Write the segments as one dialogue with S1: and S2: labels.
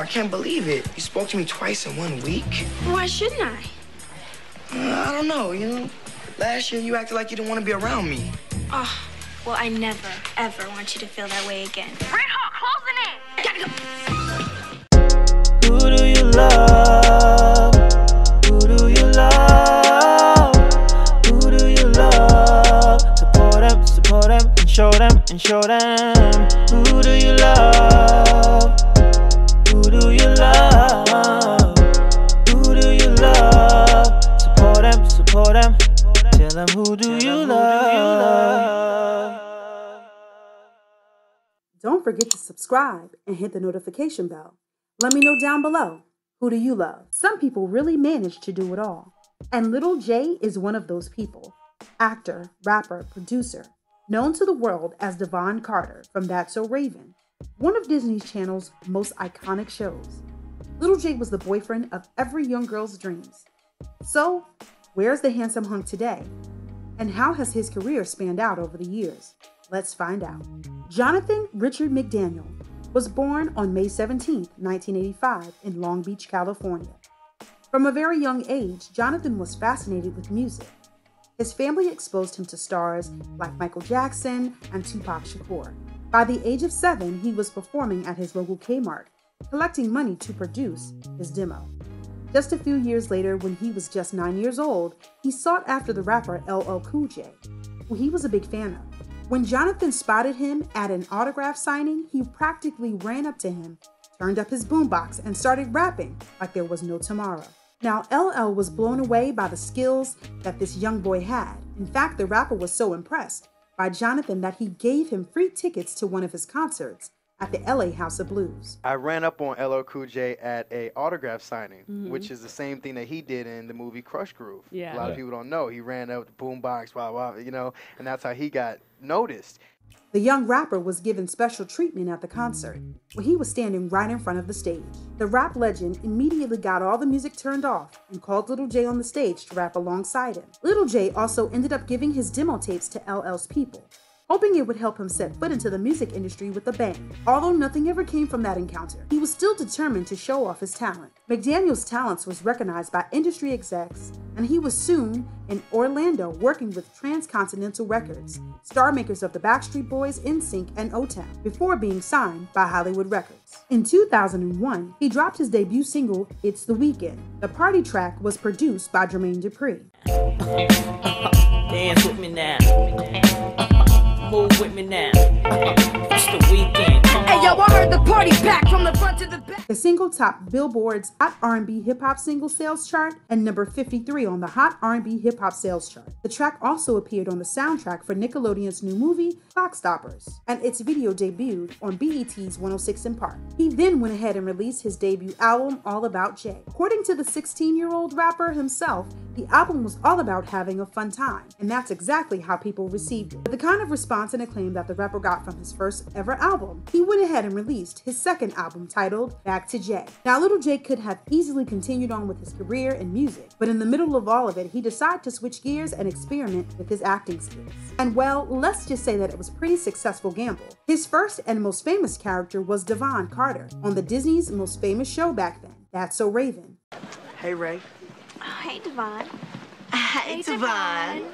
S1: I can't believe it. You spoke to me twice in one week.
S2: Why shouldn't I?
S1: Uh, I don't know, you know. Last year you acted like you didn't want to be around me.
S2: Oh, well, I never, ever want you to feel that way again.
S3: Red Hawk, closing in.
S2: Gotta
S4: forget to subscribe and hit the notification bell. Let me know down below who do you love? Some people really manage to do it all. And Little J is one of those people. Actor, rapper, producer, known to the world as Devon Carter from That's So Raven, one of Disney Channel's most iconic shows. Little J was the boyfriend of every young girl's dreams. So, where's the handsome hunk today? And how has his career spanned out over the years? Let's find out. Jonathan Richard McDaniel was born on May 17, 1985, in Long Beach, California. From a very young age, Jonathan was fascinated with music. His family exposed him to stars like Michael Jackson and Tupac Shakur. By the age of seven, he was performing at his local Kmart, collecting money to produce his demo. Just a few years later, when he was just nine years old, he sought after the rapper LL Cool J, who he was a big fan of. When Jonathan spotted him at an autograph signing, he practically ran up to him, turned up his boombox, and started rapping like there was no tomorrow. Now, LL was blown away by the skills that this young boy had. In fact, the rapper was so impressed by Jonathan that he gave him free tickets to one of his concerts at the LA House of Blues.
S5: I ran up on LL Cool J at a autograph signing, mm-hmm. which is the same thing that he did in the movie Krush Groove.
S6: Yeah.
S5: A lot
S6: yeah.
S5: of people don't know. He ran up the boombox, blah blah, you know, and that's how he got noticed.
S4: The young rapper was given special treatment at the concert, where he was standing right in front of the stage. The rap legend immediately got all the music turned off and called Little J on the stage to rap alongside him. Little J also ended up giving his demo tapes to LL's people, hoping it would help him set foot into the music industry with a bang. Although nothing ever came from that encounter, he was still determined to show off his talent. McDaniel's talents was recognized by industry execs, and he was soon in Orlando working with Transcontinental Records, star makers of the Backstreet Boys, NSYNC, and O-Town, before being signed by Hollywood Records. In 2001, he dropped his debut single, It's the Weekend. The party track was produced by Jermaine Dupri.
S7: Dance with me now move with me now. It's the weekend. Come
S3: hey, yo, I heard the party back from the front to the back.
S4: The single topped Billboard's Hot R&B Hip Hop Single Sales Chart and number 53 on the Hot R&B Hip Hop Sales Chart. The track also appeared on the soundtrack for Nickelodeon's new movie Clockstoppers, and its video debuted on BET's 106 & Park. He then went ahead and released his debut album All About J. According to the 16-year-old rapper himself, the album was all about having a fun time, and that's exactly how people received it. But the kind of response and acclaim that the rapper got from his first ever album, he went ahead and released his second album titled Back to J. Now, Little Jay could have easily continued on with his career in music, but in the middle of all of it, he decided to switch gears and experiment with his acting skills. And well, let's just say that it was a pretty successful gamble. His first and most famous character was Devon Carter on the Disney's most famous show back then, That's So Raven.
S1: Hey, Ray.
S2: Oh, hey, Devon.
S3: Hey, hey Devon.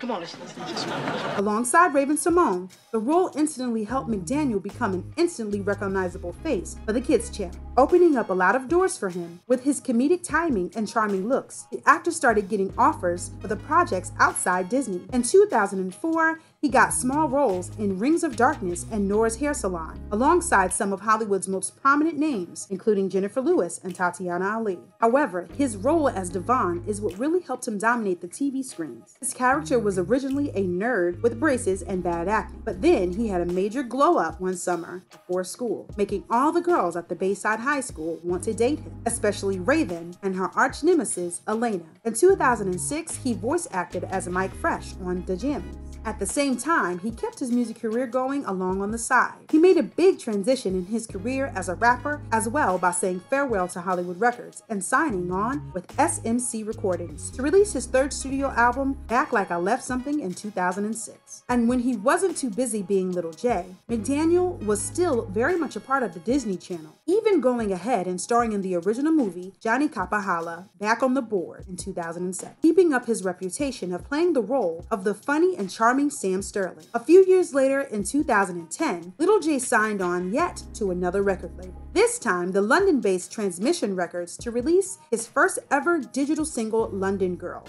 S1: Come on, let's, let's, let's
S4: Alongside Raven-Symoné, the role instantly helped McDaniel become an instantly recognizable face for the kids channel, opening up a lot of doors for him. With his comedic timing and charming looks, the actor started getting offers for the projects outside Disney. In 2004, he got small roles in Rings of Darkness and Nora's Hair Salon, alongside some of Hollywood's most prominent names, including Jennifer Lewis and Tatyana Ali. However, his role as Devon is what really helped him dominate the TV screens. His character was originally a nerd with braces and bad acne, but then he had a major glow up one summer before school, making all the girls at the Bayside High School want to date him, especially Raven and her arch nemesis, Alana. In 2006, he voice acted as Mike Fresh on The Jammies. At the same time, he kept his music career going along on the side. He made a big transition in his career as a rapper as well by saying farewell to Hollywood Records and signing on with SMC Recordings to release his third studio album, Back Like I Left Something, in 2006. And when he wasn't too busy being Little J, McDaniel was still very much a part of the Disney Channel, even going ahead and starring in the original movie Johnny Kapahala Back on the Board in 2007, keeping up his reputation of playing the role of the funny and charming Sam Sterling. A few years later, in 2010, Little J signed on yet to another record label. This time, the London based Transmission Records to release his first ever digital single, London Girl.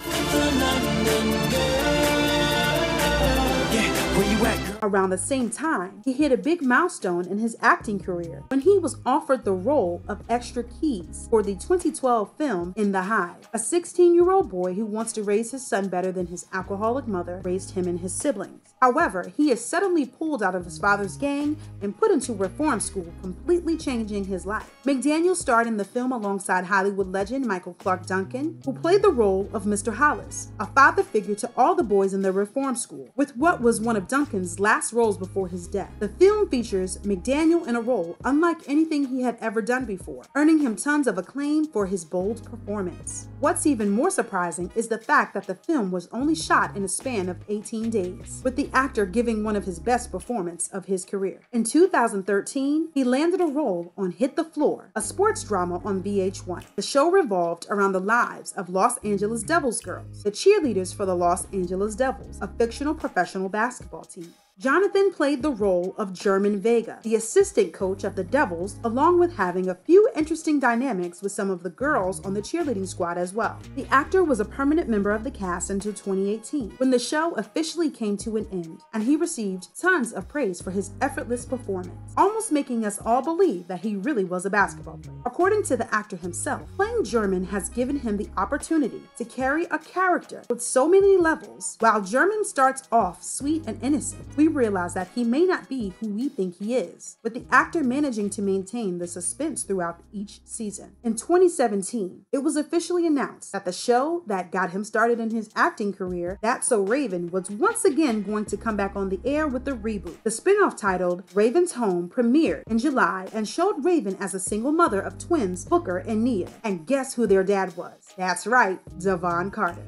S4: Around the same time, he hit a big milestone in his acting career when he was offered the role of Xtra Keys for the 2012 film In the Hive. A 16 year old boy who wants to raise his son better than his alcoholic mother raised him and his siblings. However, he is suddenly pulled out of his father's gang and put into reform school, completely changing his life. McDaniel starred in the film alongside Hollywood legend Michael Clarke Duncan, who played the role of Mr. Hollis, a father figure to all the boys in the reform school, with what was one of Duncan's last roles before his death. The film features McDaniel in a role unlike anything he had ever done before, earning him tons of acclaim for his bold performance. What's even more surprising is the fact that the film was only shot in a span of 18 days, with the actor giving one of his best performances of his career. In 2013, he landed a role on Hit the Floor, a sports drama on VH1. The show revolved around the lives of Los Angeles Devils girls, the cheerleaders for the Los Angeles Devils, a fictional professional basketball team. Jonathan played the role of German Vega, the assistant coach of the Devils, along with having a few interesting dynamics with some of the girls on the cheerleading squad as well. The actor was a permanent member of the cast until 2018, when the show officially came to an end, and he received tons of praise for his effortless performance, almost making us all believe that he really was a basketball player. According to the actor himself, playing German has given him the opportunity to carry a character with so many levels. While German starts off sweet and innocent, we realize that he may not be who we think he is, with the actor managing to maintain the suspense throughout each season. In 2017, it was officially announced that the show that got him started in his acting career, That's So Raven, was once again going to come back on the air with a reboot. The spin-off titled Raven's Home premiered in July and showed Raven as a single mother of twins Booker and Nia. And guess who their dad was? That's right, Devon Carter.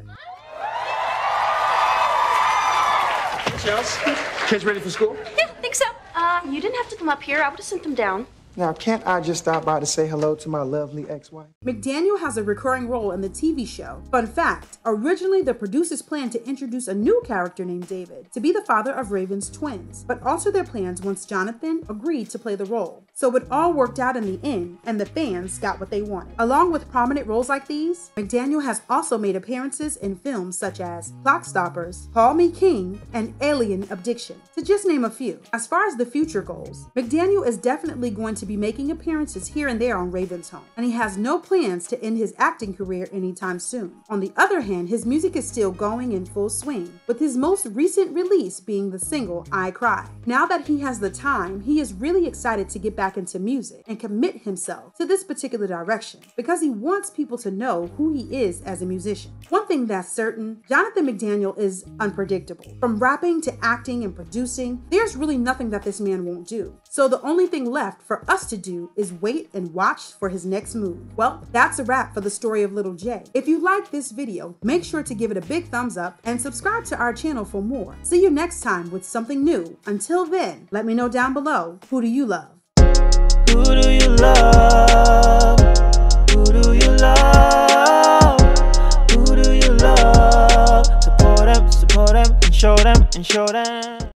S6: Chelsea, kids ready for school?
S8: Yeah, I think so. Uh, you didn't have to come up here. I would have sent them down.
S6: Now, can't I just stop by to say hello to my lovely ex-wife?
S4: McDaniel has a recurring role in the TV show. Fun fact originally, the producers planned to introduce a new character named David to be the father of Raven's twins, but altered their plans once Jonathan agreed to play the role. So it all worked out in the end, and the fans got what they wanted. Along with prominent roles like these, McDaniel has also made appearances in films such as Clockstoppers, Call Me King, and Alien Abduction, to just name a few. As far as the future goes, McDaniel is definitely going to be making appearances here and there on Raven's Home, and he has no plans to end his acting career anytime soon. On the other hand, his music is still going in full swing, with his most recent release being the single I Cry. Now that he has the time, he is really excited to get back back into music and commit himself to this particular direction because he wants people to know who he is as a musician. One thing that's certain Jonathan McDaniel is unpredictable. From rapping to acting and producing, there's really nothing that this man won't do. So the only thing left for us to do is wait and watch for his next move. Well, that's a wrap for the story of Little J. If you like this video, make sure to give it a big thumbs up and subscribe to our channel for more. See you next time with something new. Until then, let me know down below who do you love?
S7: Who do you love? Who do you love? Who do you love? Support them, support them, and show them, and show them.